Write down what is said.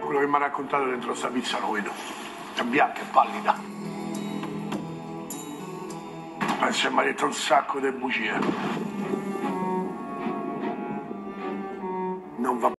Quello che mi ha raccontato dentro sta pizza lo vedo. È bianca e pallida. Penso che mi ha detto un sacco di bugie. Non va bene.